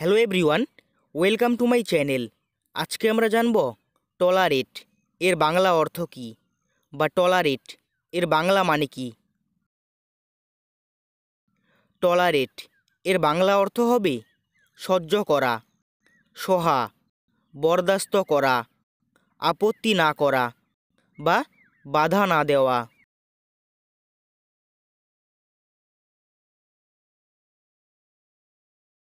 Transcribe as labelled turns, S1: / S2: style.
S1: Hello everyone, welcome to my channel. আজকে আমরা জানব টলারেট এর বাংলা অর্থ কী? বা টলারেট এর বাংলা মানে কি? টলারেট এর বাংলা অর্থ হবে সহ্য করা, সহা, বরদাস্ত করা, আপত্তি না করা বা বাধা না দেওয়া।